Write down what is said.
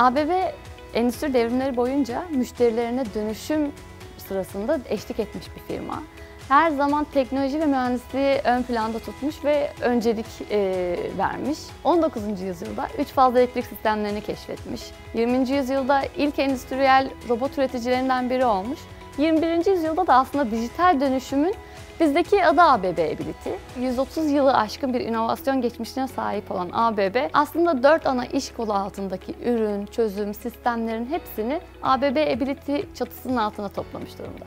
ABB endüstri devrimleri boyunca müşterilerine dönüşüm sırasında eşlik etmiş bir firma. Her zaman teknoloji ve mühendisliği ön planda tutmuş ve öncelik e, vermiş. 19. yüzyılda üç fazla elektrik sistemlerini keşfetmiş. 20. yüzyılda ilk endüstriyel robot üreticilerinden biri olmuş. 21. yüzyılda da aslında dijital dönüşümün bizdeki adı ABB Ability. 130 yılı aşkın bir inovasyon geçmişine sahip olan ABB aslında dört ana iş kolu altındaki ürün, çözüm, sistemlerin hepsini ABB Ability çatısının altına toplamış durumda.